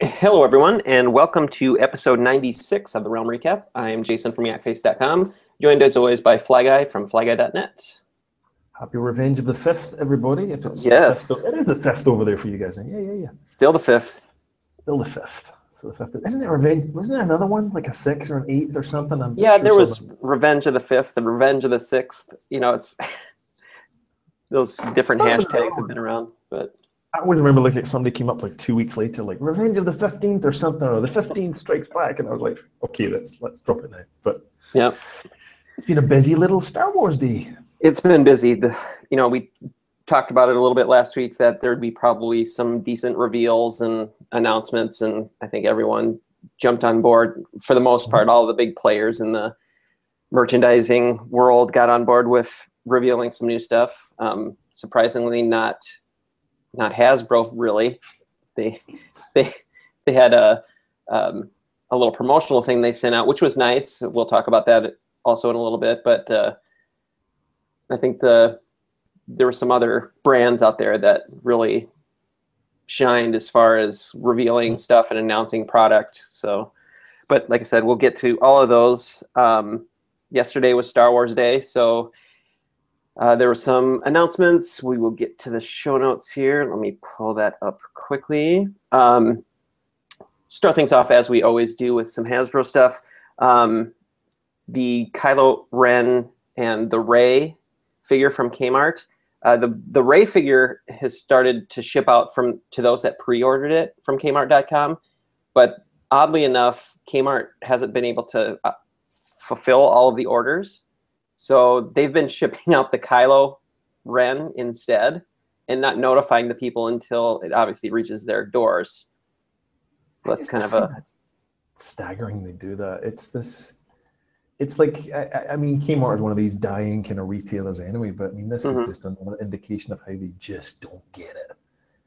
Hello, everyone, and welcome to episode 96 of the Realm Recap. I am Jason from YakFace.com, joined as always by Fly Guy from FlyGuy.net. Happy Revenge of the Fifth, everybody. If it's Yes. the fifth, it is the fifth over there for you guys. Yeah, yeah, yeah. Still the fifth. Still the fifth. So the fifth. Isn't there Revenge? Wasn't there another one like a six or an eight or something? I'm Yeah, sure there was someone- Revenge of the Fifth, the Revenge of the Sixth. You know, it's those different hashtags have been around, but I always remember like somebody came up like two weeks later, like Revenge of the Fifteenth or something, or the Fifteenth Strikes Back, and I was like, okay, let's let's drop it now. But yeah, it's been a busy little Star Wars day. it's been busy. The, you know, we talked about it a little bit last week that there'd be probably some decent reveals and announcements, and I think everyone jumped on board for the most part. All the big players in the merchandising world got on board with revealing some new stuff. Um, surprisingly, not not Hasbro really. They they they had a um, a little promotional thing they sent out, which was nice. We'll talk about that also in a little bit, but. Uh, I think the there were some other brands out there that really shined as far as revealing stuff and announcing product. So, but like I said, we'll get to all of those. Um, yesterday was Star Wars Day, so uh, there were some announcements. We will get to the show notes here. Let me pull that up quickly. Um, start things off as we always do with some Hasbro stuff. Um, the Kylo Ren and the Rey figure from Kmart. Uh, the the Rey figure has started to ship out from to those that pre-ordered it from Kmart.com, but oddly enough, Kmart hasn't been able to uh, fulfill all of the orders, so they've been shipping out the Kylo Ren instead, and not notifying the people until it obviously reaches their doors. So that's kind of a that's staggering. They do that. It's this. It's like I, I- mean, Kmart is one of these dying kind of retailers anyway. But I mean, this Mhm. is just another indication of how they just don't get it.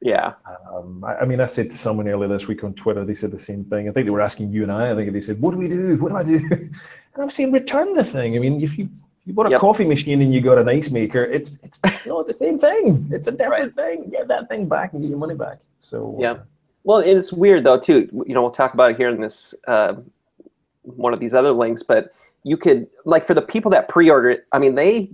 yeah. Um, I, I mean, I said to someone earlier this week on Twitter, they said the same thing. I think they were asking you and I. I think they said, "What do we do? What do I do?" And I'm saying, "Return the thing." I mean, if you you bought a Yep. coffee machine and you got an ice maker, it's it's, it's not the same thing. It's a different thing. Get that thing back and get your money back. So Yeah. uh, Well, it's weird though too. You know, we'll talk about it here in this uh, one of these other links. But you could like for the people that pre-order it. I mean, they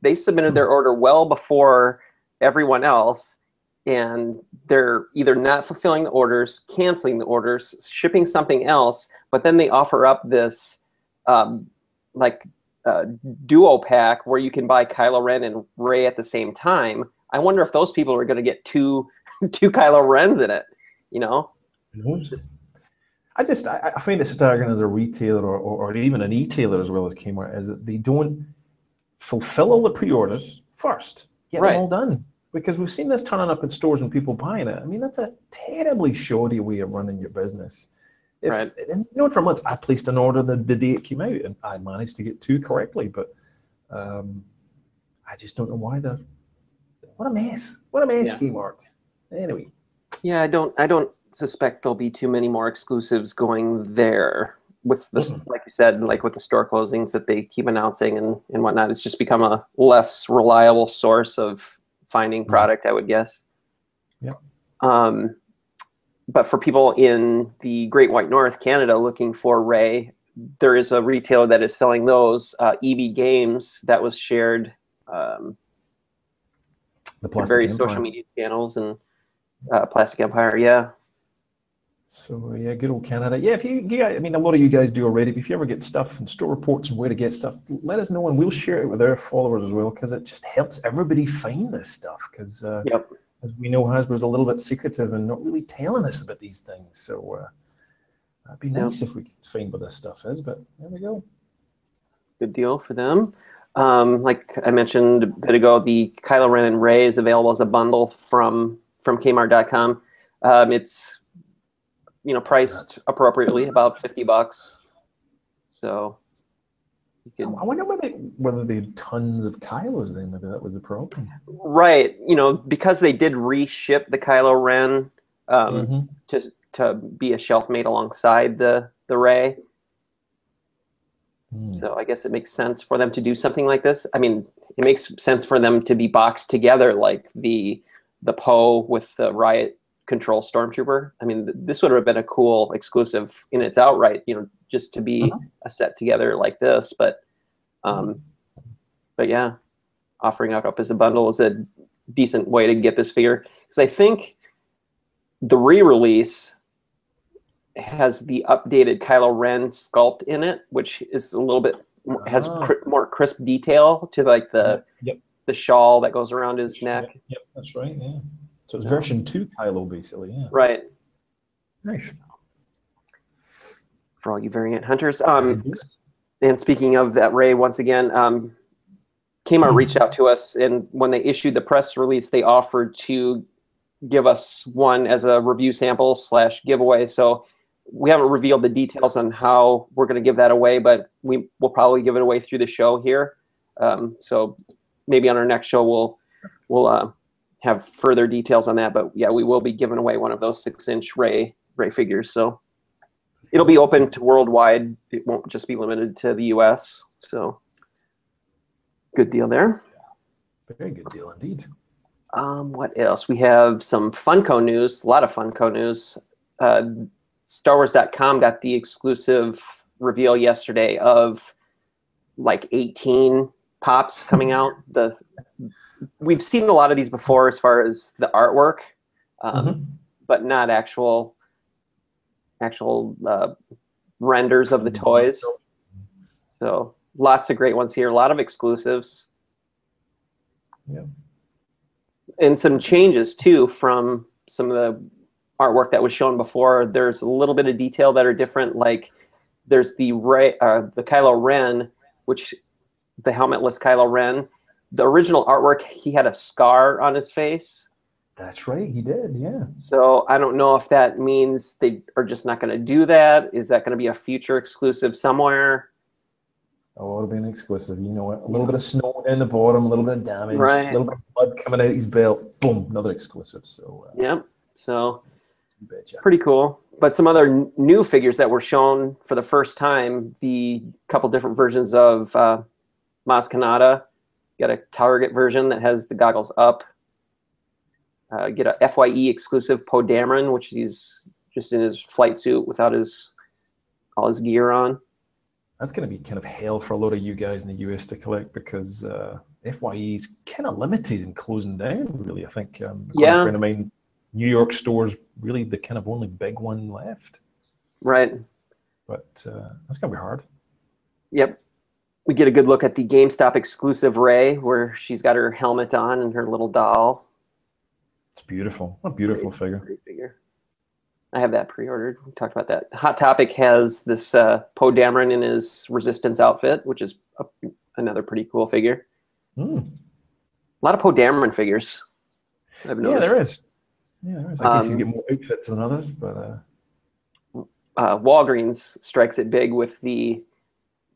they submitted their order well before everyone else, and they're either not fulfilling the orders, canceling the orders, shipping something else. But then they offer up this um, like uh, duo pack where you can buy Kylo Ren and Rey at the same time. I wonder if those people are going to get two two Kylo Rens in it. You know? I just I, I find it staggering as a retailer or, or, or even an e-tailer as well as Kmart is that they don't fulfill all the pre-orders first, get Right. them all done. Because we've seen this turning up in stores and people buying it. I mean, that's a terribly shoddy way of running your business. If, Right. And you know, for months I placed an order the, the day it came out, and I managed to get two correctly, but um, I just don't know why they're. What a mess! What a mess, Yeah. Kmart. Anyway, Yeah, I don't I don't suspect there'll be too many more exclusives going there. With the Mhm. like you said, like with the store closings that they keep announcing and, and whatnot, it's just become a less reliable source of finding product, I would guess. Yep. Um, but for people in the Great White North, Canada, looking for Rey, there is a retailer that is selling those. Uh, EB Games that was shared um, the various Empire. social media channels and uh, Plastic Empire. Yeah, So yeah, good old Canada. Yeah, if you, guys, I mean, a lot of you guys do already. But if you ever get stuff and store reports and where to get stuff, let us know and we'll share it with our followers as well because it just helps everybody find this stuff. Because uh, Yep. As we know, Hasbro's a little bit secretive and not really telling us about these things. So uh, that'd be nice if we could find what this stuff is. But there we go. good deal for them. Um, like I mentioned a bit ago, the Kylo Ren and Rey is available as a bundle from from Kmart.com. Um, it's you know priced appropriately, about fifty bucks. So I wonder whether they, whether they had tons of Kylos then. Maybe that was the problem. right, you know, because they did reship the Kylo Ren um, Mhm. to to be a shelf mate alongside the the Rey. Hmm. So I guess it makes sense for them to do something like this. I mean, it makes sense for them to be boxed together, like the the Poe with the Riot control stormtrooper. I mean, th- this would have been a cool exclusive in its outright, you know, just to be Uh-huh. a set together like this. But, um, but yeah, offering it up as a bundle is a decent way to get this figure because I think the re-release has the updated Kylo Ren sculpt in it, which is a little bit has Ah. cri- more crisp detail to like the Yep. the shawl that goes around his neck. Yep, yep, that's right. Yeah. So it's So- version two Kylo, basically. Yeah. Right. Nice. For all you variant hunters. Um, and speaking of that Rey, once again, um, Kmart reached out to us, and when they issued the press release, they offered to give us one as a review sample slash giveaway. So we haven't revealed the details on how we're going to give that away, but we will probably give it away through the show here. Um, so maybe on our next show we'll we'll uh, have further details on that. But yeah, we will be giving away one of those six inch Rey Rey figures. So it'll be open to worldwide. It won't just be limited to the U.S. So good deal there. Very good deal indeed. Um, what else? We have some Funko news. A lot of Funko news. Uh, StarWars.com got the exclusive reveal yesterday of like 18 pops coming out. The we've seen a lot of these before as far as the artwork, um, Mhm. but not actual actual uh, renders of the toys. So lots of great ones here. A lot of exclusives. Yeah. And some changes too from some of the artwork that was shown before. There's a little bit of detail that are different. Like there's the Rey, uh, the Kylo Ren, which the helmetless Kylo Ren. The original artwork, he had a scar on his face. That's right. He did. Yeah. So I don't know if that means they are just not going to do that. Is that going to be a future exclusive somewhere? Oh, it'll be an exclusive. You know. A little bit of snow down the bottom, a little bit of damage, Right. a little bit of blood coming out of his belt. Boom, another exclusive. So, uh, Yep. So betcha. pretty cool. But some other n- new figures that were shown for the first time. The couple different versions of uh, Maz Kanata. Got a Target version that has the goggles up. Uh, get a FYE exclusive Poe Dameron, which he's just in his flight suit without his all his gear on. That's going to be kind of hell for a lot of you guys in the US to collect because uh, FYE is kind of limited and closing down, really. I think. Um, a Yeah. friend of mine, New York stores really the kind of only big one left. Right. But uh, that's going to be hard. Yep. We get a good look at the GameStop exclusive Rey, where she's got her helmet on and her little doll. It's beautiful. What a beautiful figure. Great figure. I have that pre-ordered. We talked about that. Hot Topic has this uh, Poe Dameron in his Resistance outfit, which is a, another pretty cool figure. Hmm. A lot of Poe Dameron figures. I've noticed. Yeah, there is. Yeah, there is. I guess you Um, get more outfits than others, but uh, Uh, Walgreens strikes it big with the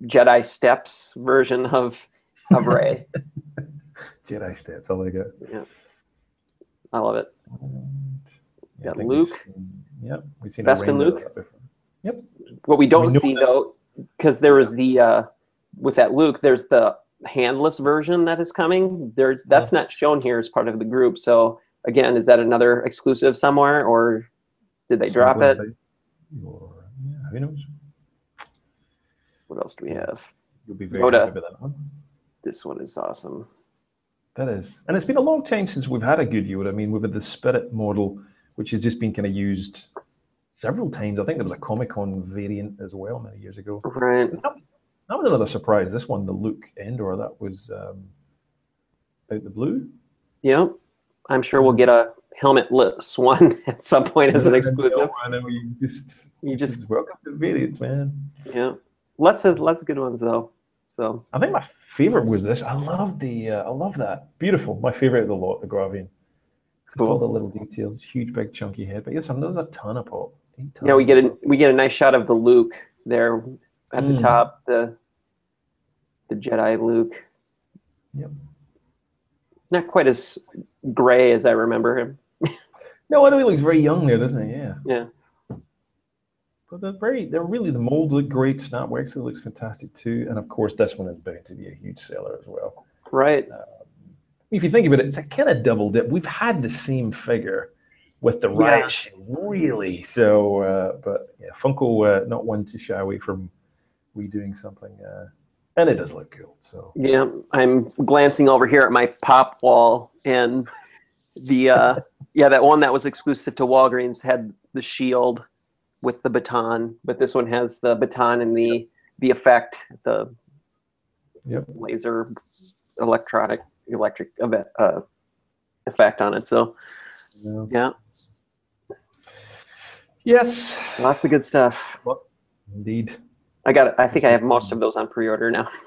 Jedi Steps version of of Rey. Jedi steps. I like it. Yeah, I love it. And, Got I think we've Luke. seen- Yep, we've seen Bespin a Luke. of that. What we don't know see that- though, because there is the uh, with that Luke, there's the handless version that is coming. There's that's not shown here as part of the group. So again, is that another exclusive somewhere, or did they drop it? Somewhere by- Or, yeah, who knows? What else do we have? You'll be very happy with that one. This one is awesome. That is, and it's been a long time since we've had a good Yoda. I mean, we've had the Spirit model, which has just been kind of used several times. I think there was a Comic Con variant as well many years ago. Right. That was another surprise. This one, the Luke Endor, that was um, out the blue. Yeah. I'm sure we'll get a helmetless one at some point as an exclusive. I know you just You just welcome to the variants, man. yeah. Lots of lots of good ones though. So I think my favorite was this. I love the, uh, I love that. Beautiful. My favorite of the lot, the Guavian. Just all the little details, huge, big, chunky head. But yes, there's a ton of pop. Ton yeah, we get a we get a nice shot of the Luke there at the Mm. top, the the Jedi Luke. Yep. Not quite as gray as I remember him. No, I know he looks very young there, doesn't he? Yeah. Yeah. But they're very, they're really, the molds look great. Snap Wexley looks fantastic too. And of course, this one is bound to be a huge seller as well. Right. If you think about it, it's a kind of double dip. We've had the same figure with the riot shield, really. So, uh, but yeah, Funko uh, not one to shy away from redoing something, uh, and it does look cool. So Yeah, I'm glancing over here at my pop wall, and the uh, yeah, that one that was exclusive to Walgreens had the shield with the baton, but this one has the baton and the the effect, the Yep. laser electronic electric eve- uh, effect on it. So yeah. yeah, yes, lots of good stuff. indeed. I got. I think I have most of those on pre-order now.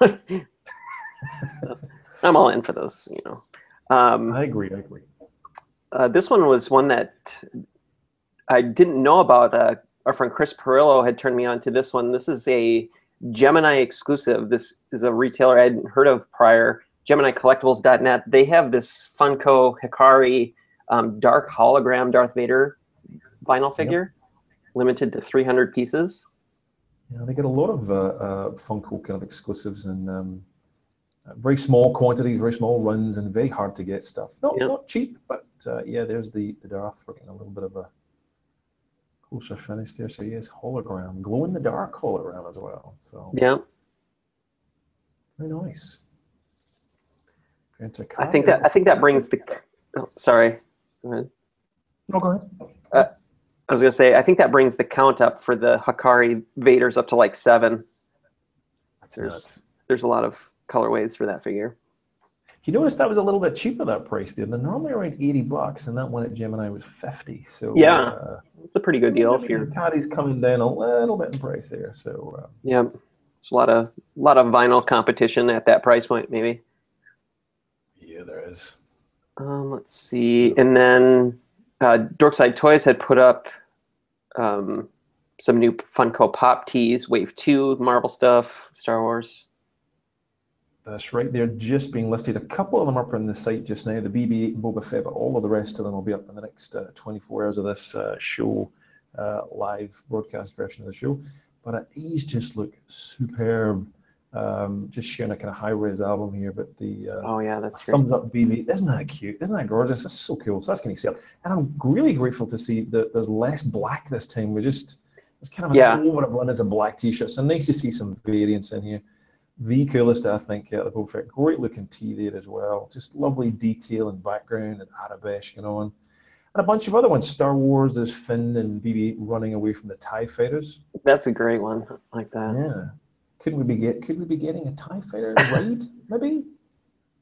I'm all in for those. You know. Um, I agree. I agree. Uh, this one was one that I didn't know about. Uh, our friend Chris Perillo had turned me on to this one. This is a Gemini exclusive. This is a retailer I hadn't heard of prior. GeminiCollectibles.net. They have this Funko Hikari um, dark hologram Darth Vader vinyl figure, limited to 300 pieces. Yeah, they get a lot of uh, uh, Funko kind of exclusives and um, very small quantities, very small runs, and very hard to get stuff. Not Yeah. not cheap, but uh, yeah, there's the the Darth. Getting a little bit of a closer finished there. So yes, hologram, glow in the dark hologram as well. So Yeah, very nice. I think that I think that brings the. Oh, sorry. Go ahead. No, go ahead. Uh, I was gonna say I think that brings the count up for the Hikari Vaders up to like seven. That's There's nuts. there's a lot of colorways for that figure. You notice that was a little bit cheaper that price there. They're normally around eighty bucks, and that one at Gemini was fifty. So Yeah. uh, It's a pretty good deal if you're Caddy's coming down a little bit in price there. So uh, yeah. There's a lot of lot of vinyl competition at that price point, maybe. yeah, there is. Um, let's see, and then uh, Dorkside Toys had put up um, some new Funko Pop tees, Wave Two, Marvel stuff, Star Wars. That's right. They're just being listed. A couple of them are up on the site just now. The BB-8 and Boba Fett, but all of the rest of them will be up in the next uh, 24 hours of this uh, show, uh, live broadcast version of the show. But uh, these just look superb. Um, just sharing a kind of high-res album here, but the uh, Oh yeah, that's great. thumbs up BB. Isn't that cute? Isn't that gorgeous? That's so cool. So that's getting sale. And I'm really grateful to see that there's less black this time. We're just, it's kind of Yeah. an over one as a black t-shirt. So nice to see some variance in here. The coolest, I think, out of the Boba Great looking tee there as well. Just lovely detail and background and arabesk going on. And a bunch of other ones. Star Wars, there's Finn and BB running away from the TIE fighters. That's a great one. I like that. Yeah. Could we be get could we be getting a TIE fighter raid? Maybe?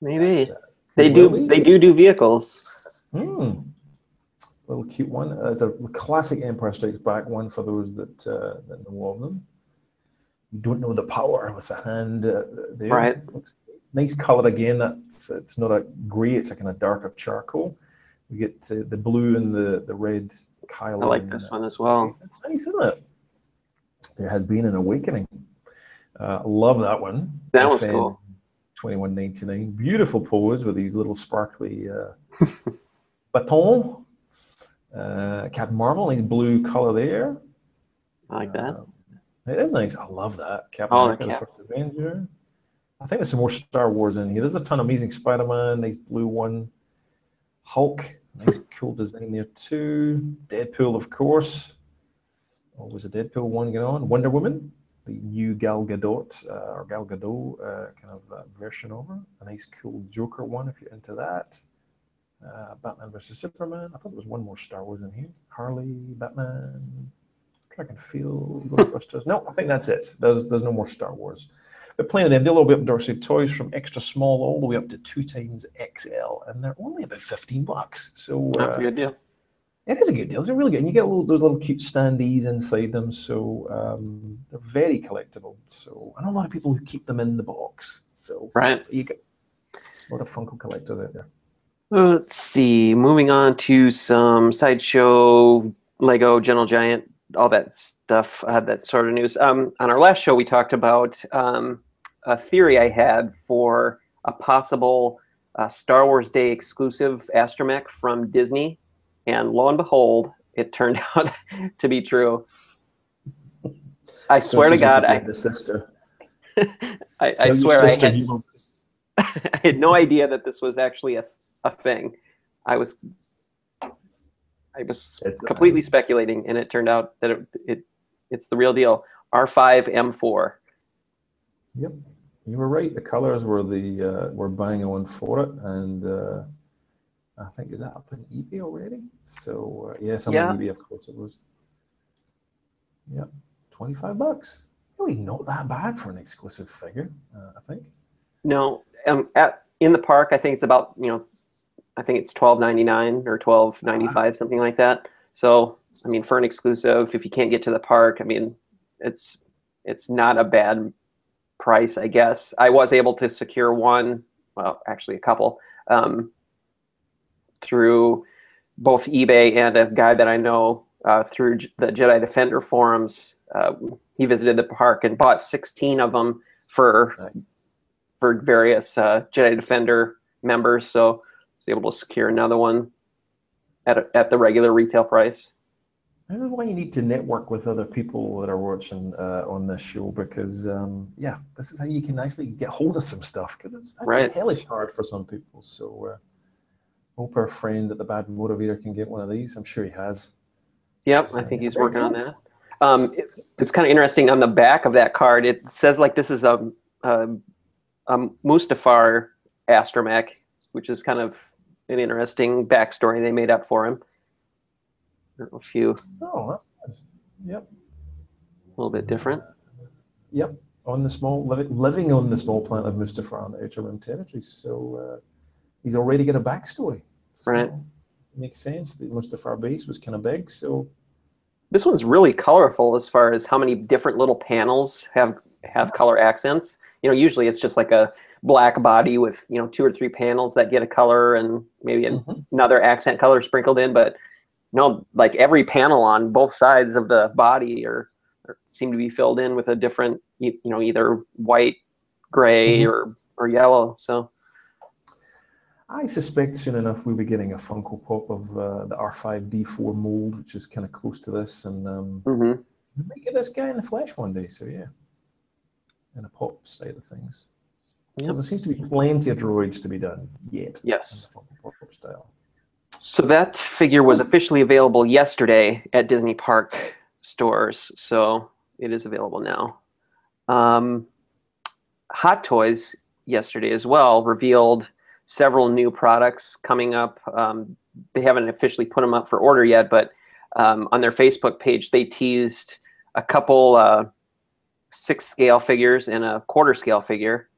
Maybe But, uh, they do. we? They do do vehicles. Hmm. Little cute one. Uh, it's a classic Empire Strikes Back one for those that uh, that know of them. You don't know the power with the hand uh, there. Right. Looks nice color again. That's it's not a grey. It's a kind of darker charcoal. We get uh, the blue and the the red. Kylo. I like this uh, one as well. It's nice, isn't it? There has been an awakening. Uh, love that one. That one's FN cool. 2199. Beautiful pose with these little sparkly uh, baton. Uh, Captain Marvel, nice blue color there. I like that. It is nice. I love that. Captain Oh, America, the First Avenger. I think there's some more Star Wars in here. There's a ton of amazing Spider-Man, nice blue one. Hulk, nice cool design there too. Deadpool, of course. Always a Deadpool one going on. Wonder Woman, the new Gal Gadot uh, or Gal Gadot uh, kind of uh, version over. A nice cool Joker one if you're into that. Uh, Batman versus Superman. I thought there was one more Star Wars in here. Harley, Batman, Track and Field, Ghostbusters. no, I think that's it. There's there's no more Star Wars. But playing of them, they'll all be up in Dorkside Toys from extra small all the way up to two times XL, and they're only about 15 bucks. So That's a uh, good deal. it is a good deal. It's a really good. And you get little, those little cute standees inside them. So um, they're very collectible. So I know a lot of people who keep them in the box. So Right. you get a lot of Funko collectors out there. Let's see. Moving on to some sideshow, Lego, Gentle Giant, all that stuff. Uh, that sort of news. Um, on our last show, we talked about um, a theory I had for a possible uh, Star Wars Day exclusive astromech from Disney, and lo and behold, it turned out to be true. I swear to God, I, the sister. I, I swear I had, I had no idea that this was actually a, a thing. I was I was It's, completely speculating, and it turned out that it, it it's the real deal. R5 M4. Yep, you were right. The colors were the uh, were bang on for it, and uh, I think is that up in eBay already? So uh, yeah, some Yeah. on eBay, of course it was. Yep, twenty five bucks. Really not that bad for an exclusive figure, uh, I think. No, um, at in the park, I think it's about you know, I think it's twelve ninety nine or twelve ninety five, something like that. So I mean, for an exclusive, if you can't get to the park, I mean, it's it's not a bad price, I guess. I was able to secure one, well, actually a couple, um, through both eBay and a guy that I know uh, through J- the Jedi Defender forums. Uh, he visited the park and bought sixteen of them for Nice. for various uh, Jedi Defender members. So was able to secure another one at a, at the regular retail price. This is why you need to network with other people that are watching uh, on this show because, um, yeah, this is how you can actually get hold of some stuff because it's Right. hellish hard for some people. So, uh, hope our friend at the Bad Motivator can get one of these. I'm sure he has. Yep, So, I think he's working on that. Um, it- it's kind of interesting on the back of that card. It says like this is a, a, a Mustafar astromech, which is kind of an interesting backstory they made up for him. A don't know if you Oh, that's nice. Yep. a little bit different. Yep. On the small, living, living on the small planet of Mustafar on the Outer Rim territory. So, uh, he's already got a backstory. So Right. Makes sense. The Mustafar base was kind of big. So, This one's really colorful as far as how many different little panels have have color accents. You know, usually it's just like a black body with you know two or three panels that get a color and maybe Mhm. another accent color sprinkled in. But no, like every panel on both sides of the body or, or seem to be filled in with a different you, you know either white, gray, Mhm. or or yellow. So I suspect soon enough we'll be getting a Funko Pop of uh, the R5D4 mold, which is kind of close to this, and um, mhm. we might get this guy in the flesh one day. So yeah, in a pop state of things. Yep. there seems to be plenty of droids to be done yet. yes. the Pop style. So that figure was officially available yesterday at Disney Park stores, so it is available now. Um, Hot Toys yesterday as well revealed several new products coming up. Um, they haven't officially put them up for order yet, but um, on their Facebook page they teased a couple uh, six scale figures and a quarter scale figure.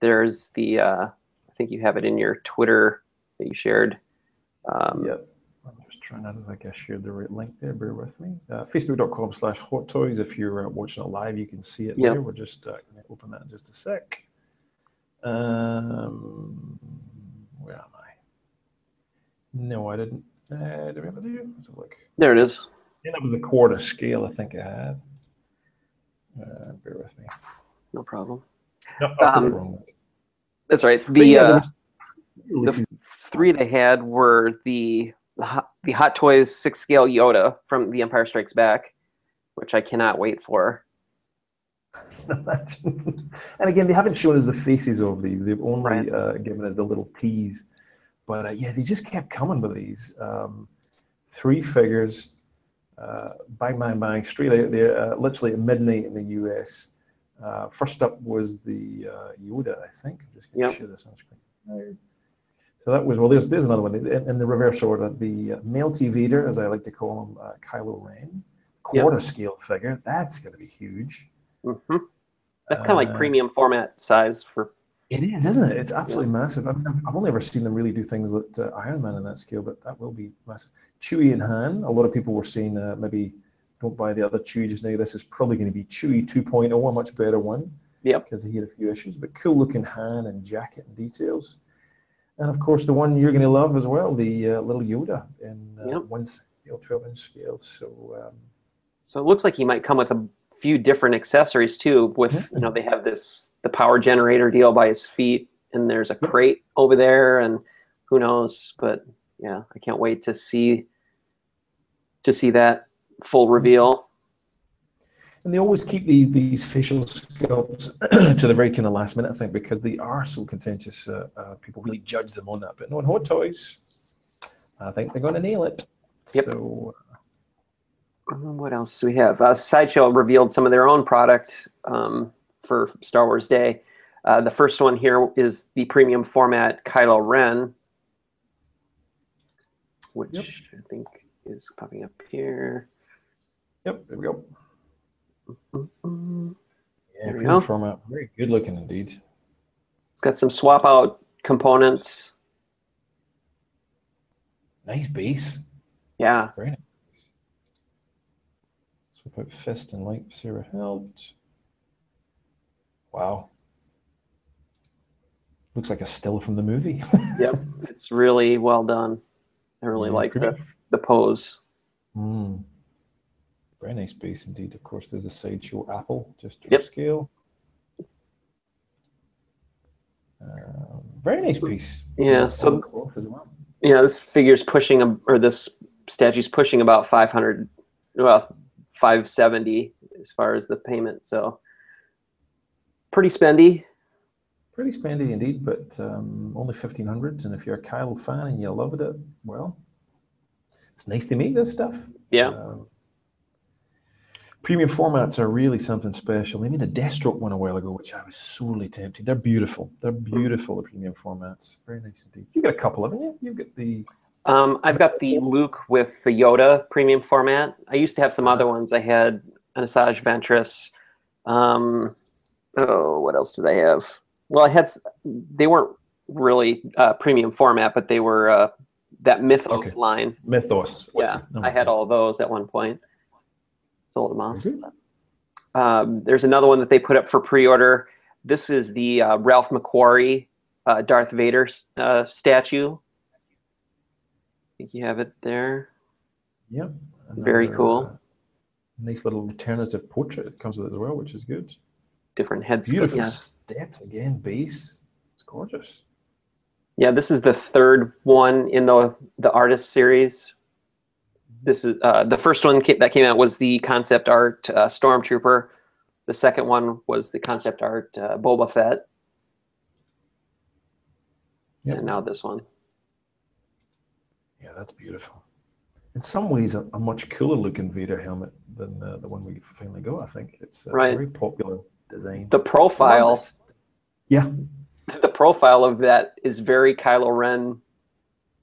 There's the uh, I think you have it in your Twitter that you shared. Um, Yep. I'm just trying. I don't think I shared the right link there. Bear with me. Uh, Facebook.com slash Hot Toys. If you're uh, watching it live, you can see it Yep. there. We'll just uh, open that in just a sec. Um, where am I? No, I didn't. Uh, do we have it there? Let's have a look. There it is. Yeah, that was the quarter scale. I think I had. Uh, bear with me. No problem. No, Um. That's right. The yeah, uh, the three they had were the the Hot, Toys six scale Yoda from The Empire Strikes Back, which I cannot wait for. Imagine. and again, they haven't shown us the faces of these. They've only Right. uh, given us the little tease. But uh, yeah, they just kept coming with these. Um, three figures, uh, bang, bang, bang, straight out there, uh, literally at midnight in the US. Uh, first up was the uh, Yoda, I think. I'm just going to Yep. share this on screen. So that was, well, there's, there's another one in, in the reverse order. The uh, Melty Vader, as I like to call him, uh, Kylo Ren, Yep. quarter scale figure. That's going to be huge. Mm-hmm. That's kind of like Uh, premium format size for. It is, isn't it? It's absolutely massive. I mean, I've, I've only ever seen them really do things that uh, Iron Man in that scale, but that will be massive. Chewie and Han. A lot of people were saying uh, maybe don't buy the other Chewie just now. This is probably going to be Chewie 2.0, a much better one. Yep. Because he had a few issues, but cool looking Han and jacket and details. And of course, the one you're going to love as well, the uh, little Yoda in uh, Yep. one scale, 12 inch scale. So um, So it looks like he might come with a few different accessories too. With you know they have this the power generator deal by his feet, and there's a crate over there, and who knows? But yeah, I can't wait to see to see that full reveal. And they always keep these these facial sculpts to the very kind of last minute, I think, because they are so contentious. Uh, uh, people really judge them on that. But no, in Hot Toys, I think they're going to nail it. Yep. So What else do we have? Uh, Sideshow revealed some of their own product um, for Star Wars Day. Uh, the first one here is the premium format Kylo Ren, which I think is popping up here. yep, there we go. Mm, Yeah, There premium go. format. Very good looking indeed. It's got some swap out components. Nice base. Yeah, Very nice. Swap out fist and lightsaber hilt. Wow. Looks like a still from the movie. yep, it's really well done. I really Yeah, like the, the pose. Mm. Very nice base indeed. Of course, there's a sideshow apple just for Yep. scale. Um, very nice piece. Yeah, so- Old cloth well. Yeah, this figure's pushing, a- or this statue's pushing about 500, well, 570 as far as the payment. So pretty spendy. Pretty spendy indeed, but um, only fifteen hundred. And if you're a Kyle fan and you loved it, well, it's nice to make this stuff. Yeah. Um, premium formats are really something special. They made a Deathstroke one a while ago, which I was sorely tempted. They're beautiful. They're beautiful. The premium formats, very nice indeed. You've got a couple, haven't you? You've got the Um, I've got the Luke with the Yoda premium format. I used to have some other ones. I had an Asajj Ventress. Um, oh, what else did I have? Well, I had, they weren't really uh, premium format, but they were uh, that Mythos Okay. line. Mythos. Yeah, I had all those at one point. Sold them off. Good. Um, there's another one that they put up for pre-order. This is the uh, Ralph McQuarrie uh, Darth Vader uh, statue. Think you have it there. Yep. Very cool. uh, nice little alternative portrait that comes with it as well, which is good. Different heads. Beautiful Yeah. steps again, base. It's gorgeous. yeah, this is the third one in the the artist series. This is uh, the first one ca- that came out was the concept art uh, Stormtrooper. The second one was the concept art uh, Boba Fett, Yep. and now this one. Yeah, that's beautiful. In some ways, a, a much cooler looking Vader helmet than uh, the one we finally got. I think it's a Right. very popular design. The profile. Yeah. the profile of that is very Kylo Ren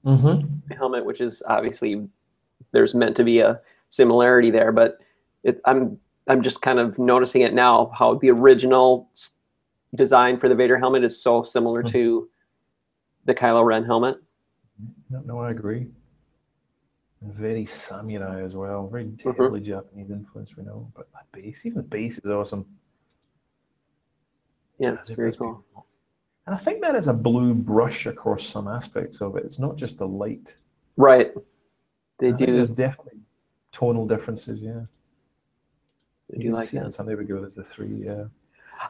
Mm-hmm. helmet, which is obviously there's meant to be a similarity there, but it, I'm I'm just kind of noticing it now how the original design for the Vader helmet is so similar Mhm. to the Kylo Ren helmet. No, no, I agree. And very samurai as well. Very Mhm. Japanese influence, we know. But that base, even the base is awesome. Yeah, it's very cool. And I think that is a blue brush across some aspects of it. It's not just the light. Right. They I think There's definitely tonal differences, yeah. They You do like that. on some- There we go. There's the three. Yeah.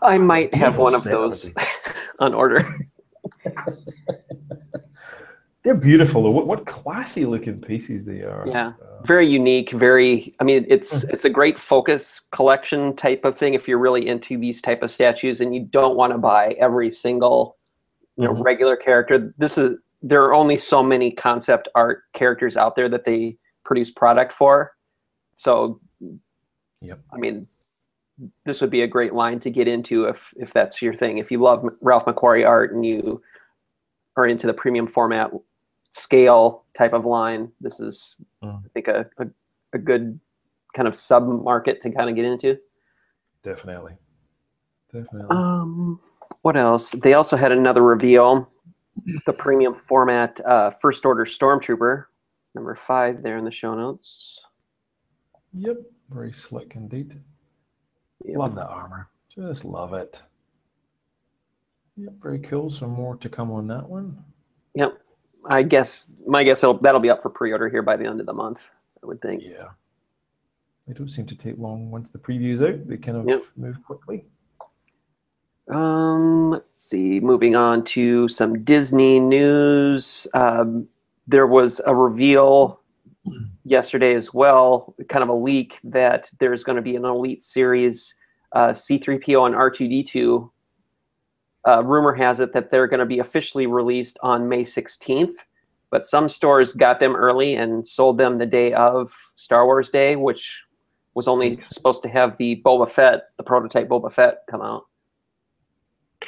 I might have one of those on order. They're beautiful. What, what classy looking pieces they are. Yeah. Uh, very unique very i mean it's Mm. it's a great focus collection type of thing if you're really into these type of statues and you don't want to buy every single you know Mhm. regular character this is there are only so many concept art characters out there that they produce product for so Yep. i mean this would be a great line to get into if if that's your thing if you love ralph mcquarrie art and you are into the premium format scale type of line this is Mm. i think a, a, a good kind of sub market to kind of get into definitely. Definitely. um what else they also had another reveal the premium format uh, first order stormtrooper number five there in the show notes yep. Very slick indeed. Love that armor. Just love it. Yep. Very cool. Some more to come on that one. yep i guess my guess it'll, that'll be up for pre-order here by the end of the month i would think Yeah. They don't seem to take long once the preview's out. They kind of Yep. move quickly. Um, let's see. Moving on to some Disney news. Um, there was a reveal yesterday as well, kind of a leak that there's going to be an Elite Series uh, C3PO and R2D2. Uh, rumor has it that they're going to be officially released on May 16th. but some stores got them early and sold them the day of Star Wars Day, which was only supposed to have the Boba Fett, the prototype Boba Fett, come out.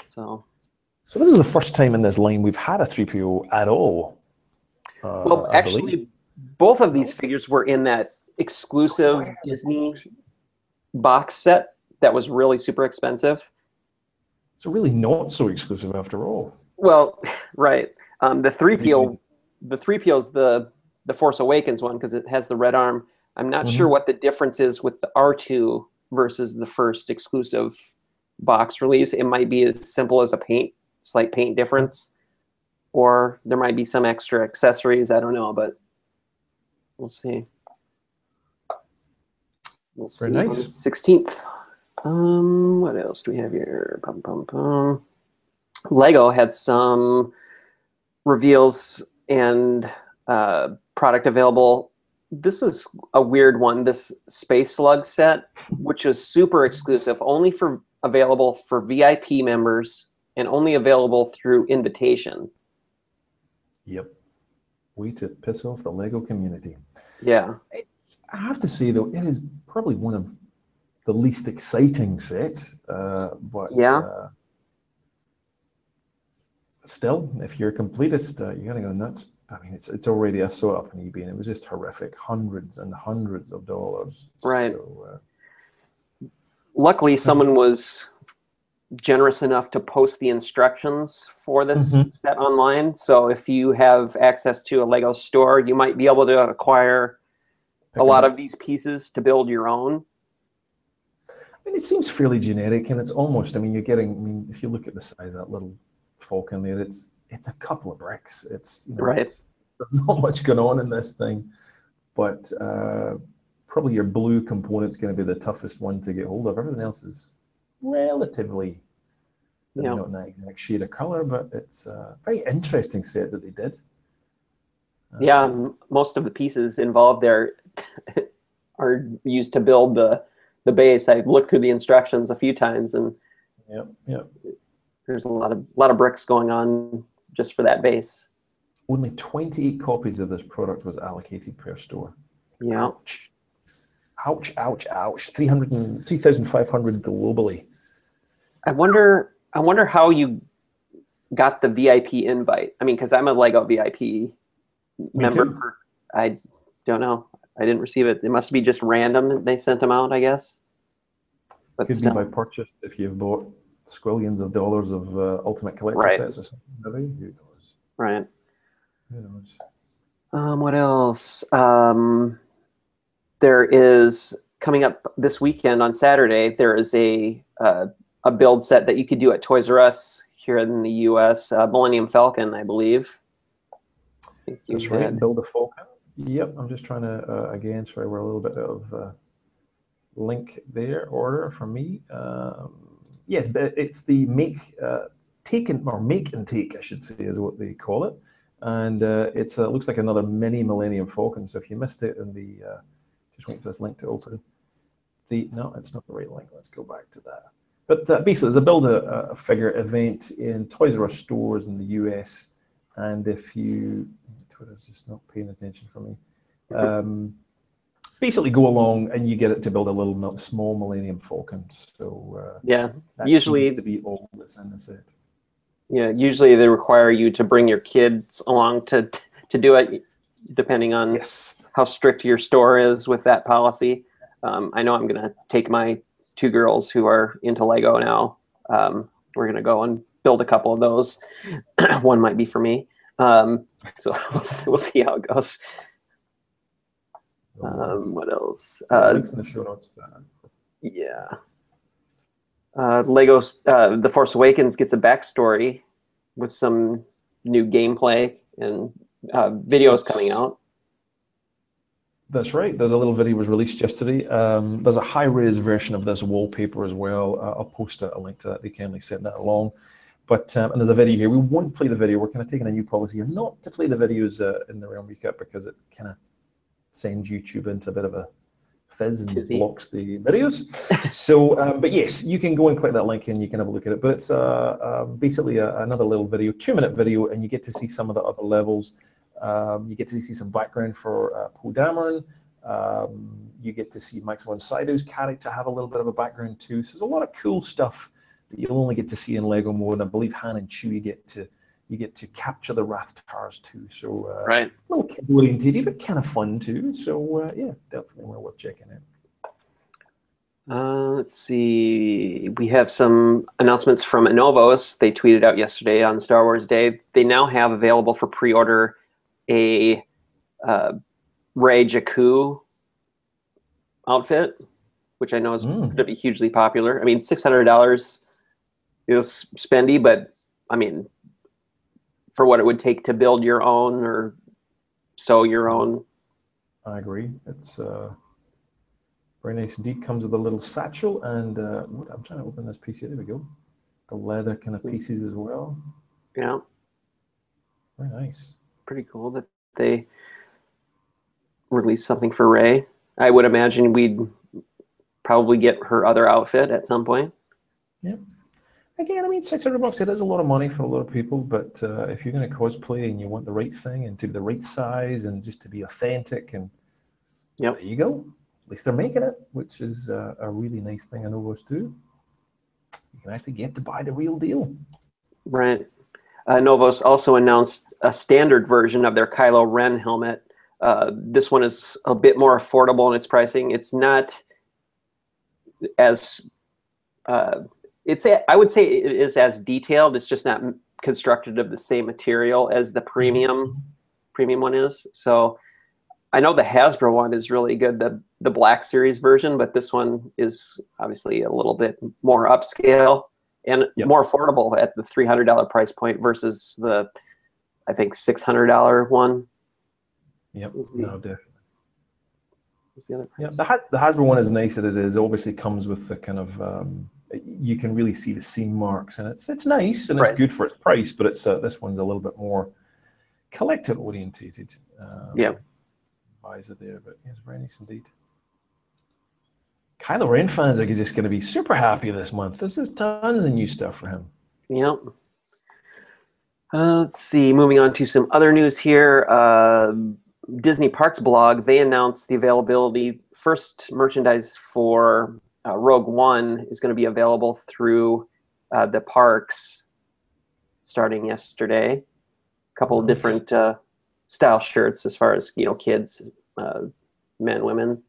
So, So this is the first time in this line we've had a 3PO at all. Uh, well, actually, both of these figures were in that exclusive Disney box set that was really super expensive. So really not so exclusive after all. Well, right. Um, the three PO, the three PO is the the Force Awakens one because it has the red arm. I'm not sure Mhm. what the difference is with the R2 versus the first exclusive box release. It might be as simple as a paint, slight paint difference, or there might be some extra accessories. I don't know, but we'll see. We'll Very see on nice. the 16th. Um, what else do we have here? Pum, pum, pum. Lego had some reveals and uh, product available. This is a weird one. This Space Slug set, which is super exclusive, only for available for VIP members and only available through invitation. Yep. Way to piss off the Lego community. Yeah, It's, I have to say though, it is probably one of the least exciting set, Uh, but Yeah. uh, still, if you're a completist, uh, you're gonna go nuts. I mean, it's it's already I saw it up on eBay and it was just horrific, hundreds and hundreds of dollars. Right. So, uh, luckily someone was generous enough to post the instructions for this Mhm. set online so if you have access to a lego store you might be able to acquire pick a lot up. of these pieces to build your own Mean, it seems fairly generic, and it's almost. I mean, you're getting. I mean, if you look at the size of that little falcon there, it's it's a couple of bricks. It's you know, Right. it's- there's not much going on in this thing, but uh, probably your blue component's going to be the toughest one to get hold of. Everything else is relatively maybe Yeah. not in that exact shade of color, but it's a very interesting set that they did. Uh, yeah m- most of the pieces involved there are used to build the the base i looked through the instructions a few times and yeah, yeah. there's a lot of lot of bricks going on just for that base Only 28 copies of this product was allocated per store. yeah Ouch. Ouch, ouch, ouch. 300 and, 3,500 globally. I wonder. I wonder how you got the VIP invite. I mean, because I'm a Lego VIP member. too. I don't know. I didn't receive it. It must be just random. They sent them out, I guess. But Could still, be by purchase if you've bought squillions of dollars of uh, Ultimate Collector Right. sets or something. Maybe. Who knows? right. Who knows? Um, what else? Um, there is coming up this weekend on Saturday. There is a uh, a build set that you could do at Toys R Us here in the U.S. Uh, Millennium Falcon, I believe. I That's right. Build a Falcon. Yep. I'm just trying to, uh, again, sorry, we're a little bit of uh, link there order for me. Um, yes, but it's the make, uh, take and, or make and take, I should say, is what they call it. And uh, it's uh, looks like another mini Millennium Falcon. So if you missed it in the, uh, just wait for this link to open. The no, it's not the right link. Let's go back to that. But uh, basically, there's a build a, a figure event in Toys R Us stores in the US, and if you Twitter's just not paying attention for me. Um, basically, go along and you get it to build a little small Millennium Falcon. So uh, Yeah, Usually- to be all that's in the set. yeah. Usually they require you to bring your kids along to to do it, depending on Yes. how strict your store is with that policy. Um, I know I'm going to take my two girls who are into Lego now. Um, we're going to go and build a couple of those. One might be for me. Um, so we'll see, we'll see how it goes. Um, what else? Uh, Links in the show notes. Uh, yeah. Uh, Lego uh, The Force Awakens gets a backstory with some new gameplay and uh, videos coming out. That's right. There's a little video was released yesterday. Um, there's a high-res version of this wallpaper as well. Uh, I'll post a, a link to that. They kindly sent that along. But um, and there's a video here. We won't play the video. We're kind of taking a new policy here, not to play the videos uh, in the Realm Recap because it kind of sends YouTube into a bit of a fizz and Tizzy. blocks the videos. so, um, but yes, you can go and click that link and you can have a look at it. But it's uh, um, basically a, another little video, two-minute video, and you get to see some of the other levels. Um, you get to see some background for uh, Poe Dameron. Um, you get to see Max von Sydow's character have a little bit of a background too. So there's a lot of cool stuff that you'll only get to see in Lego mode. And I believe Han and Chewie get to you get to capture the Wrath Tars too. So uh, right, a little kid oriented, but kind of fun too. So uh, yeah, definitely well worth checking out. Uh, let's see. We have some announcements from Anovos. They tweeted out yesterday on Star Wars Day. They now have available for pre-order a uh, Rey Jakku outfit, which I know is mm. going to be hugely popular. I mean, six hundred dollars is spendy, but I mean, for what it would take to build your own or sew your own. I agree. It's uh, very nice indeed. Comes with a little satchel, and uh, I'm trying to open this piece here. There we go. The leather kind of pieces as well. Yeah. Very nice. Pretty cool that they released something for Rey. I would imagine we'd probably get her other outfit at some point. Yep. Again, I mean, 600 bucks, it is a lot of money for a lot of people, but uh, if you're going to cosplay and you want the right thing and to be the right size and just to be authentic, and yep. there you go. At least they're making it, which is uh, a really nice thing I know too. You can actually get to buy the real deal. Right. Uh, Novos also announced a standard version of their Kylo Ren helmet. Uh, this one is a bit more affordable in its pricing. It's not as uh, it's a, I would say it is as detailed. It's just not constructed of the same material as the premium premium one is. So I know the Hasbro one is really good, the the Black Series version, but this one is obviously a little bit more upscale and yep. more affordable at the three hundred dollar price point versus the I think six hundred dollar one. Yep, no, definitely. the other? Yeah, the, the Hasbro one is nice that it is. Obviously, comes with the kind of um, you can really see the seam marks, and it's it's nice and right. it's good for its price. But it's uh, this one's a little bit more collector orientated. Um, yeah, visor there, but it's very nice indeed. Kylo Ren fans are just going to be super happy this month. This is tons of new stuff for him. Yep. Uh, let's see. Moving on to some other news here. Uh, Disney Parks blog, they announced the availability. First merchandise for uh, Rogue One is going to be available through uh, the parks starting yesterday. A couple nice. of different uh, style shirts as far as you know, kids, uh, men, women,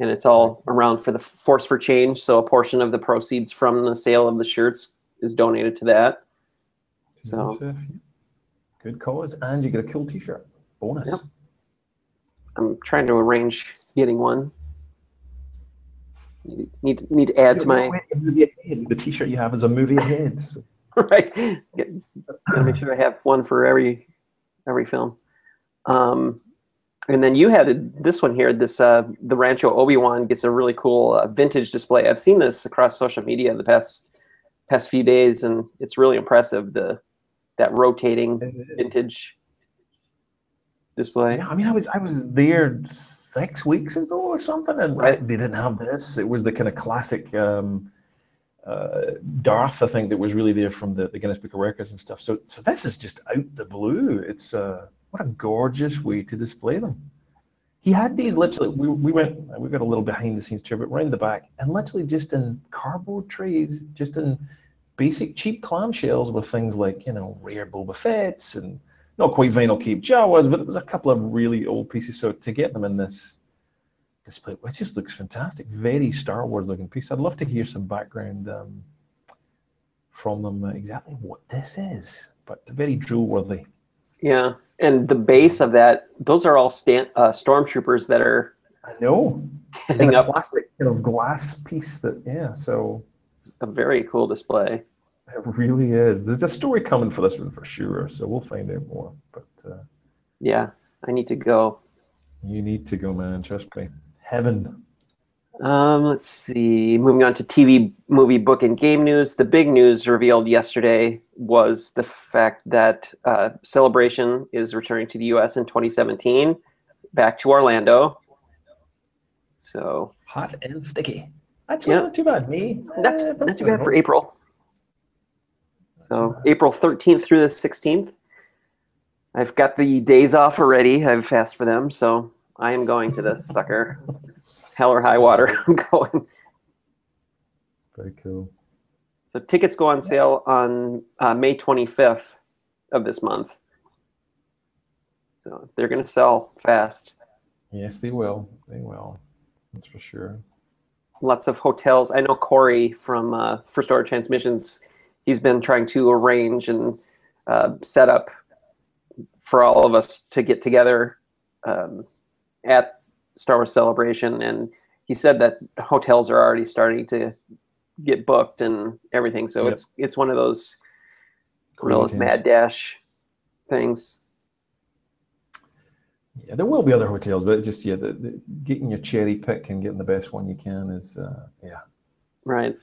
and it's all around for the Force for Change. So a portion of the proceeds from the sale of the shirts is donated to that. So good cause, and you get a cool T-shirt bonus. Yep. I'm trying to arrange getting one. Need to, need to add to my the T-shirt you have is a movie ahead. right. Get, make sure I have one for every every film. Um, and then you had this one here. This uh, the Rancho Obi Wan gets a really cool uh, vintage display. I've seen this across social media the past past few days, and it's really impressive. The that rotating vintage display. Yeah, I mean, I was I was there six weeks ago or something, and right. they didn't have this. It was the kind of classic um, uh, Darth, I think, that was really there from the, the Guinness Book of Records and stuff. So, so this is just out the blue. It's uh, what a gorgeous way to display them. He had these literally. We, we went. We got a little behind the scenes tour, but round the back, and literally just in cardboard trays, just in basic cheap clamshells with things like you know rare Boba Fett's and not quite vinyl cape Jawas, but it was a couple of really old pieces. So to get them in this display, it just looks fantastic. Very Star Wars looking piece. I'd love to hear some background um, from them uh, exactly what this is, but very jewel worthy. Yeah, and the base of that, those are all stand, uh, stormtroopers that are. I know. Standing up. Plastic kind of glass piece that yeah. So. A very cool display. It really is. There's a story coming for this one for sure. So we'll find out more. But uh, yeah, I need to go. You need to go, man. Trust me. Heaven. Um, let's see. Moving on to TV, movie, book, and game news. The big news revealed yesterday was the fact that uh, Celebration is returning to the U.S. in 2017, back to Orlando. So hot and sticky. Actually, not too bad. Me, not, uh, not too bad for April. So April 13th through the 16th. I've got the days off already. I've asked for them, so I am going to this sucker. Hell or high water, I'm going. Very cool. So tickets go on sale on uh, May 25th of this month. So they're going to sell fast. Yes, they will. They will. That's for sure. Lots of hotels. I know Corey from uh, First Order Transmissions. He's been trying to arrange and uh, set up for all of us to get together um, at Star Wars Celebration, and he said that hotels are already starting to get booked and everything. So Yep. it's it's one of those one of those mad dash things. Yeah, there will be other hotels, but just yeah, the, the, getting your cherry pick and getting the best one you can is uh, yeah, Right.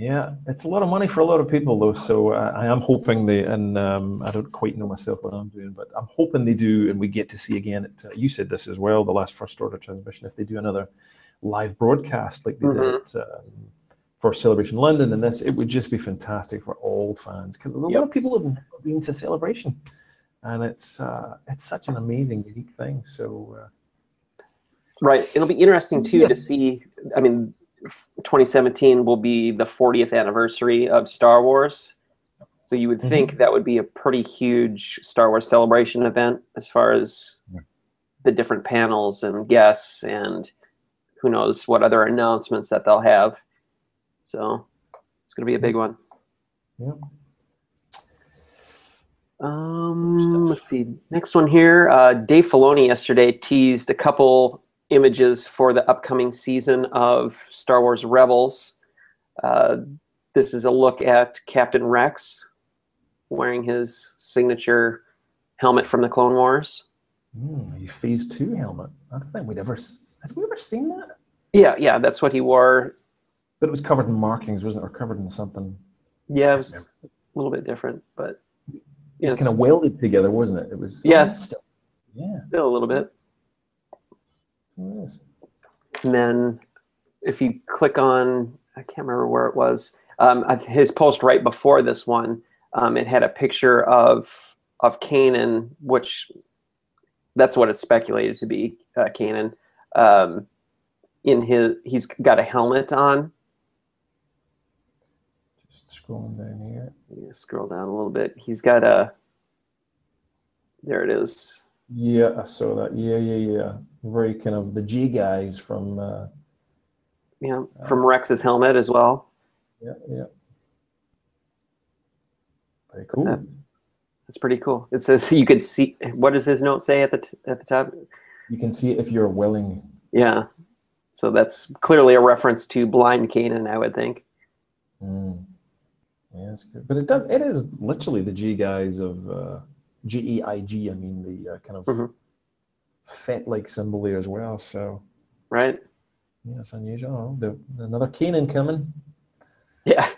Yeah. It's a lot of money for a lot of people though. So uh, I am hoping they and um, I don't quite know myself what I'm doing, but I'm hoping they do, and we get to see again. At, uh, you said this as well, the last first order transmission. If they do another live broadcast like they did Mhm. at, um, for Celebration London, and this, it would just be fantastic for all fans because a lot of people have never been to Celebration, and it's uh, it's such an amazing, unique thing. So. Uh, Right. It'll be interesting too Yeah. to see. I mean, 2017 will be the 40th anniversary of Star Wars. So you would Mhm. think that would be a pretty huge Star Wars celebration event as far as Yeah. the different panels and guests and who knows what other announcements that they'll have. So it's going to be a big one. Yeah. Um, let's see. Next one here. Uh, Dave Filoni yesterday teased a couple images for the upcoming season of Star Wars Rebels. Uh, this is a look at Captain Rex wearing his signature helmet from the Clone Wars. Mm, a phase two helmet. I don't think we'd ever. Had we ever seen that? Yeah, yeah, that's what he wore. But it was covered in markings, wasn't it? Or covered in something. Yeah, it was a little bit different, but It was kind of welded together, wasn't it? It was. Yeah, it's- still. Yeah. still a little bit. And then if you click on, I can't remember where it was, um, his post right before this one, um, it had a picture of of Kanan, which that's what it's speculated to be, uh, Kanan. Um, in his, he's got a helmet on. Just scrolling down here. Yeah, scroll down a little bit. He's got a. There it is. Yeah, I saw that. Yeah, yeah, yeah. Very kind of the G guys from. Uh, Yeah, from Rex's helmet as well. yeah, yeah. Very cool. That's that's pretty cool. It says you could see. What does his note say at the t- at the top? You can see it if you're willing. Yeah. So that's clearly a reference to blind Kanan, I would think. Mm. Yeah, that's good. But it does. It is literally the G guys of uh, G E I G. I mean the uh, kind of Mhm. Fett-like symbol there as well. So Right? yeah, it's unusual. Oh, the, another Kanan coming. Yeah.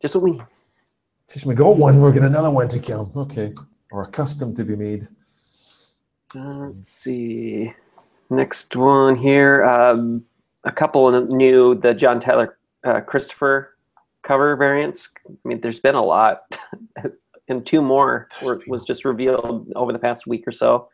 Just what we Since we got one, we'll getting another one to come. Okay, or a custom to be made. uh, let's see. Next one here. Um, a couple of new the John Tyler uh, Christopher cover variants. I mean, there's been a lot, and two more were, was just revealed over the past week or so.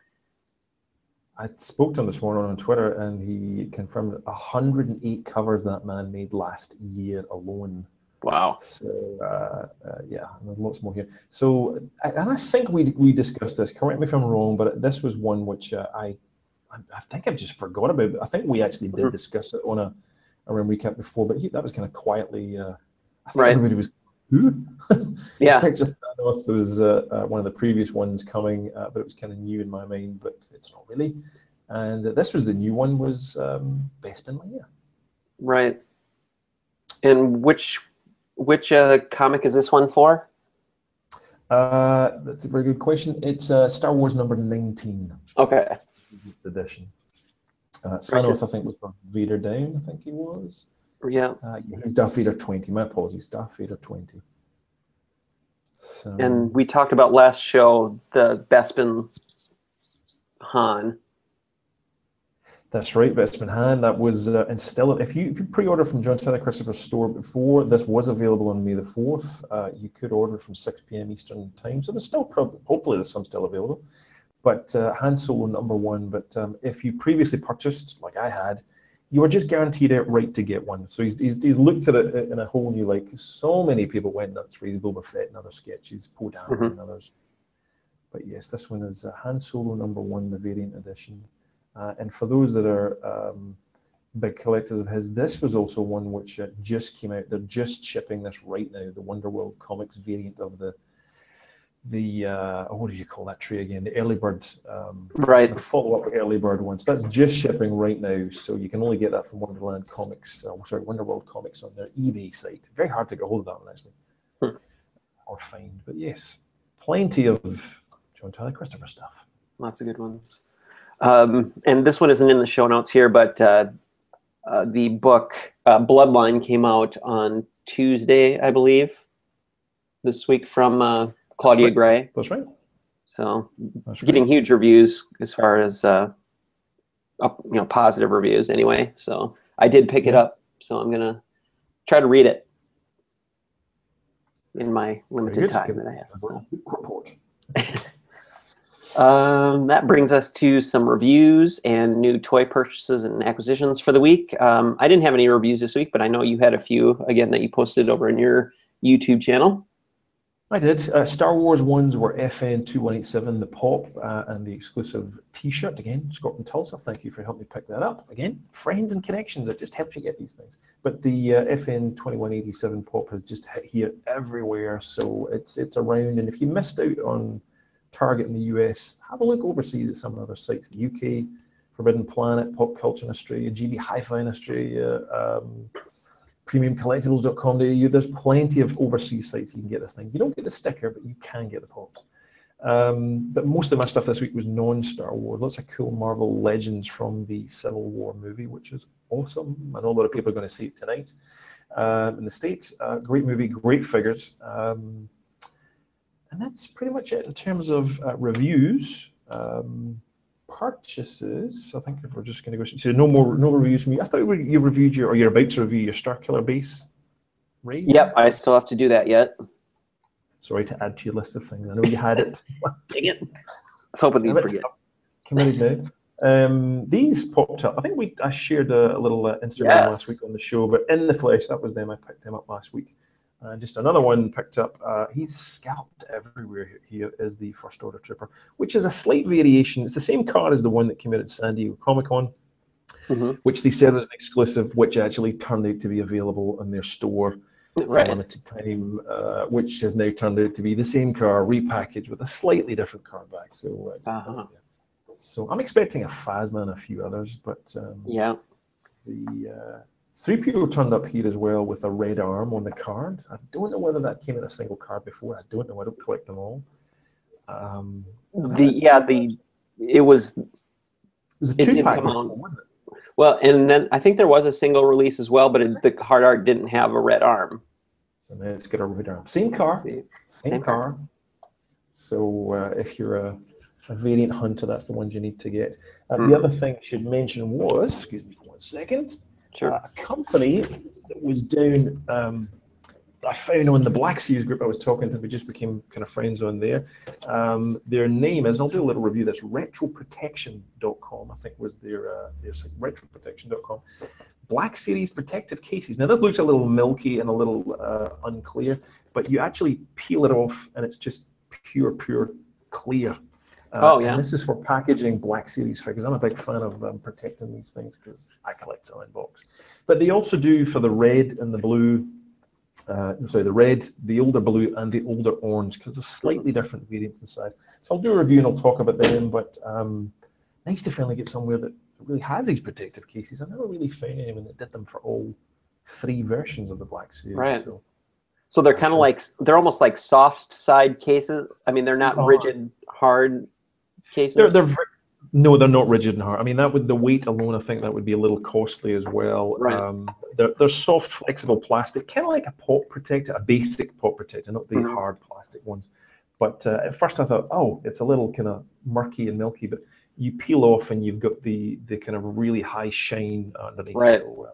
I spoke to him this morning on Twitter, and he confirmed that 108 covers that man made last year alone. Wow. So uh, uh, yeah, and there's lots more here. So and I think we we discussed this. Correct me if I'm wrong, but this was one which uh, I I I think I've just forgot about. I think we actually did Mhm. discuss it on a a recap before, but he, that was kind of quietly. Uh, I think Right. everybody was. Who? Yeah. Spectre Thanos was uh, uh, one of the previous ones coming, uh, but it was kind of new in my mind, but it's not really. And uh, this was the new one was um, Bespin Leia. Right. And which which uh, comic is this one for? Uh, that's a very good question. It's uh, Star Wars number 19 Okay. edition. Uh, Thanos, I think, was from Vader down, I think he was. Yeah. Uh, he's Vader 20. My apologies, Vader 20. So, And we talked about last show the Bespin Han. that's right, Bespin Han. That was uh, and still, if you if you pre-order from John Tyler Christopher's store before this was available on May the fourth, uh, you could order from 6 p.m. Eastern time. So there's still probably, hopefully, there's some still available. but uh, Han Solo number one. But um, if you previously purchased, like I had, you were just guaranteed it right to get one. So he's, he's, he's looked at it in a whole new light. So many people went nuts for his Boba Fett and other sketches, Poe Dameron Mhm. and others. But yes, this one is uh, Han Solo number one, the variant edition. Uh, and for those that are um, big collectors of his, this was also one which uh, just came out. They're just shipping this right now, the Wonderworld Comics variant of the the uh, oh, what did you call that tree again? The early bird, um, Right. the follow up early bird one. So that's just shipping right now. So you can only get that from Wonderland Comics, uh, sorry, Wonderworld Comics on their eBay site. Very hard to get a hold of that one actually, Hmm. or find. But yes, plenty of John Tyler Christopher stuff. Lots of good ones. Um, and this one isn't in the show notes here, but uh, uh, the book uh, Bloodline came out on Tuesday, I believe, this week from Claudia right. Gray. That's right. So That's right. getting huge reviews as far as uh, up, you know positive reviews anyway. So I did pick it up. So I'm gonna try to read it in my limited time that I have. So. report. Um, that brings us to some reviews and new toy purchases and acquisitions for the week. Um, I didn't have any reviews this week, but I know you had a few again that you posted over in your YouTube channel. I did. Uh, Star Wars ones were FN two one eight seven, the pop, uh, and the exclusive T-shirt again. Scott and Tulsa, thank you for helping me pick that up. Again, friends and connections. It just helps you get these things. But the uh, FN twenty one eighty seven pop has just hit here everywhere, so it's it's around. And if you missed out on Target in the US, have a look overseas at some of the other sites. The UK, Forbidden Planet, Pop Culture in Australia, JB Hi-Fi in Australia. Um, premiumcollectibles.com.au. There's plenty of overseas sites you can get this thing. You don't get the sticker, but you can get the pops. Um, but most of my stuff this week was non-Star Wars. Lots of cool Marvel Legends from the Civil War movie, which is awesome. I know a lot of people are going to see it tonight um, in the States. Uh, great movie, great figures. Um, and that's pretty much it in terms of uh, reviews. Um, purchases. I think if we're just going to go, so no more, no reviews from you. I thought you, reviewed your, or you're about to review your Starkiller base. Right? Yep, I still have to do that yet. Sorry to add to your list of things. I know you had it. Dang it. I was hoping Damn you'd it. forget. Committed now. Um, these popped up. I think we I shared a, a little uh, Instagram Yes. last week on the show, but in the flesh, that was them. I picked them up last week. Uh, just another one picked up. Uh, he's scalped everywhere. Here is the First Order Trooper, which is a slight variation. It's the same car as the one that came out at San Diego Comic Con, Mhm. which they said was an exclusive, which actually turned out to be available in their store for a Right. limited time, uh, which has now turned out to be the same car repackaged with a slightly different car back. So, uh, Uh-huh. so I'm expecting a Phasma and a few others, but um, Yeah. the uh, Threepio turned up here as well with a red arm on the card. I don't know whether that came in a single card before. I don't know. I don't collect them all. Um, The yeah the it was it was a two pack, come out. wasn't it? well, and then I think there was a single release as well, but it, the hard art didn't have a red arm. So it's got a red arm. Same car. Same, Same car. car. So uh, if you're a, a variant hunter, that's the ones you need to get. Uh, Hmm. The other thing I should mention was, excuse me for one second, Sure. uh, a company that was down. Um, I found on the Black Series group I was talking to, we just became kind of friends on there. Um, their name is, and I'll do a little review. That's retroprotection.com. I think was their uh, their site, retroprotection.com. Black Series protective cases. Now this looks a little milky and a little uh, unclear, but you actually peel it off and it's just pure, pure clear. Uh, Oh, yeah. And this is for packaging Black Series figures. I'm a big fan of um, protecting these things because I collect them in box. But they also do for the red and the blue. Uh, sorry, the red, the older blue, and the older orange because there's slightly different variants in size. So I'll do a review and I'll talk about them. But um, nice to finally get somewhere that really has these protective cases. I've never really found anyone that did them for all three versions of the Black Series. Right. So So they're kind of like they're almost like soft side cases. I mean, they're not Oh. rigid, hard cases. they're, they're no, they're not rigid and hard. I mean, that would the weight alone. I think that would be a little costly as well. Right. Um, they're, they're soft, flexible plastic, kind of like a Pop protector, a basic Pop protector, not the Mhm. hard plastic ones. But uh, at first, I thought, oh, it's a little kind of murky and milky. But you peel off, and you've got the the kind of really high shine underneath. Right. So,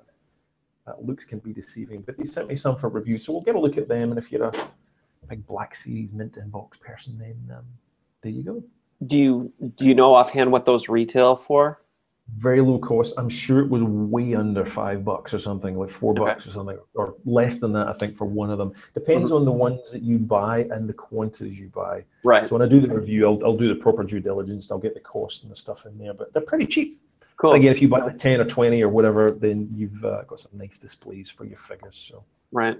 uh, uh, looks can be deceiving. But they sent me some for review, so we'll get a look at them. And if you're a big Black Series mint inbox person, then um, there you go. Do you do you know offhand what those retail for? very low cost. I'm sure it was way under five bucks or something, like four Okay. bucks or something, or less than that, I think, for one of them. Depends on the ones that you buy and the quantities you buy. Right. So when I do the review, I'll, I'll do the proper due diligence. I'll get the cost and the stuff in there, but they're pretty cheap. Cool. Again, if you buy like 10 or 20 or whatever, then you've uh, got some nice displays for your figures. So, Right.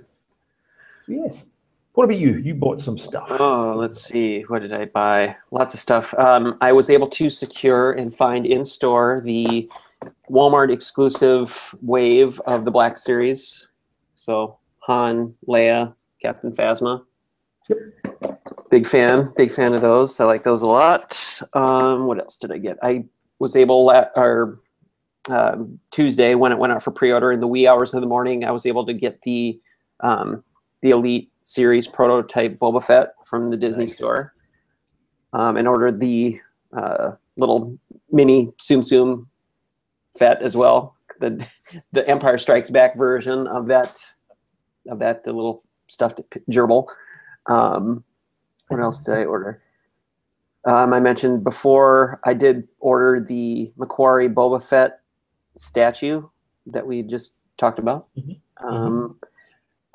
so yes. What about you? You bought some stuff. Oh, let's see. What did I buy? Lots of stuff. Um, I was able to secure and find in store the Walmart exclusive wave of the Black Series. So Han, Leia, Captain Phasma. Yep. Big fan. Big fan of those. I like those a lot. Um, what else did I get? I was able la- or um, Tuesday when it went out for pre-order in the wee hours of the morning. I was able to get the um, the Elite Series prototype Boba Fett from the Disney Nice. store, um, and ordered the uh, little mini Tsum Tsum Fett as well. The the Empire Strikes Back version of that of that the little stuffed gerbil. Um, what else did I order? Um, I mentioned before I did order the McQuarrie Boba Fett statue that we just talked about. Mhm. Um,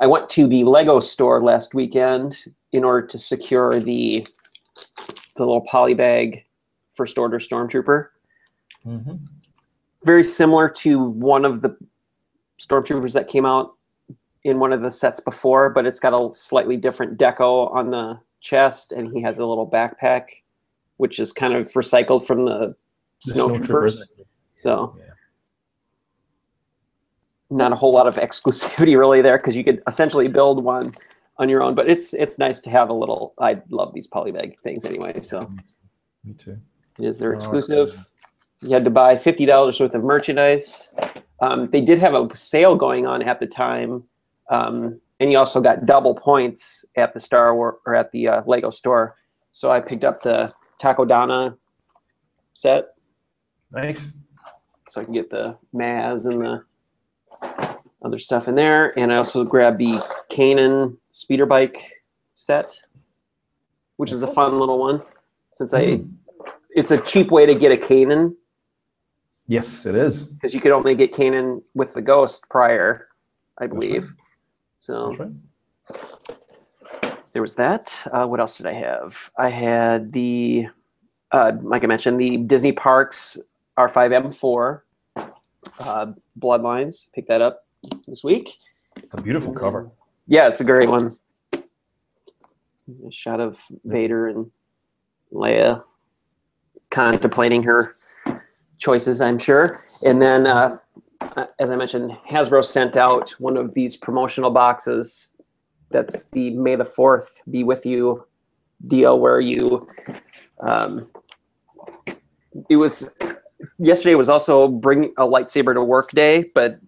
I went to the Lego store last weekend in order to secure the the little polybag first order stormtrooper. Mhm. Very similar to one of the stormtroopers that came out in one of the sets before, but it's got a slightly different deco on the chest, and he has a little backpack, which is kind of recycled from the The snowtroopers. So Yeah. Not a whole lot of exclusivity really there because you could essentially build one on your own. But it's it's nice to have a little. I love these polybag things anyway. So Me too. it is their Oh, exclusive. You had to buy fifty dollars worth of merchandise. Um, they did have a sale going on at the time, um, and you also got double points at the Star War or at the uh, Lego store. So I picked up the Takodana set Nice. so I can get the Maz and the other stuff in there. And I also grabbed the Kanan speeder bike set, which is a fun little one. Since I, Mm. it's a cheap way to get a Kanan Yes, it is. because you could only get Kanan with the Ghost prior, I believe. So That's right. there was that. Uh, what else did I have? I had the, uh, like I mentioned, the Disney Parks R5M4 uh, Bloodlines. Pick that up this week. A beautiful cover. Yeah, it's a great one. A shot of Vader and Leia contemplating her choices, I'm sure. And then, uh, uh, as I mentioned, Hasbro sent out one of these promotional boxes. That's the May the Fourth be with you deal, where you. Um, it was yesterday was also bring a lightsaber to work day, but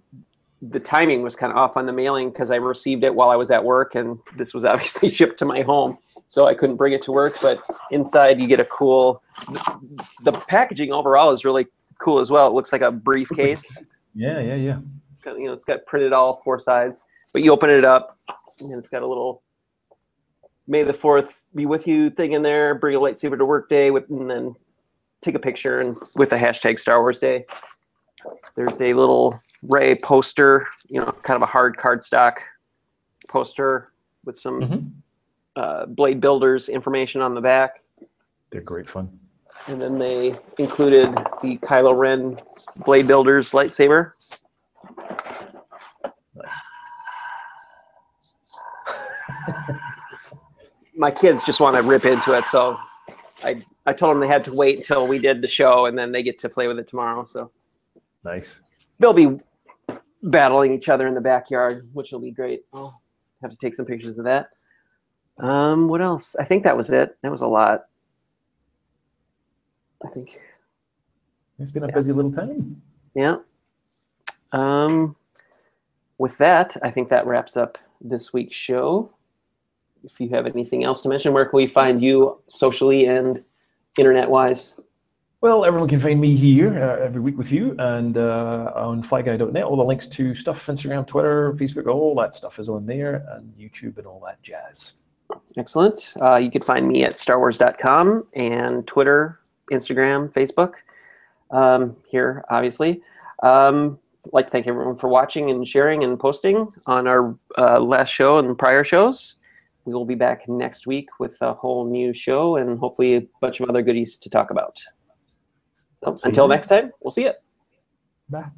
the timing was kind of off on the mailing because I received it while I was at work, and this was obviously shipped to my home, so I couldn't bring it to work. But inside, you get a cool. The packaging overall is really cool as well. It looks like a briefcase. Yeah, yeah, yeah. Got- You know, it's got printed all four sides, but you open it up, and it's got a little "May the Fourth be with you" thing in there. Bring a lightsaber to work day with, and then take a picture and with the hashtag Star Wars Day. There's a little Rey poster, you know, kind of a hard cardstock poster with some Mhm. uh, Blade Builders information on the back. They're great fun. And then they included the Kylo Ren Blade Builders lightsaber. Nice. My kids just want to rip into it, so I I told them they had to wait until we did the show, and then they get to play with it tomorrow. So Nice. they'll be battling each other in the backyard, which will be great. I'll have to take some pictures of that. Um, what else? I think that was it. That was a lot. I think, It's been a Yeah. busy little time. yeah. Um, with that, I think that wraps up this week's show. If you have anything else to mention, where can we find you socially and internet wise? Well, everyone can find me here uh, every week with you and uh, on flyguy.net. All the links to stuff Instagram, Twitter, Facebook, all that stuff is on there, and YouTube and all that jazz. Excellent. Uh, you can find me at starwars.com and Twitter, Instagram, Facebook. Um, here, obviously. Um, I'd like to thank everyone for watching and sharing and posting on our uh, last show and prior shows. We will be back next week with a whole new show and hopefully a bunch of other goodies to talk about. So, until next time, we'll see you. Bye.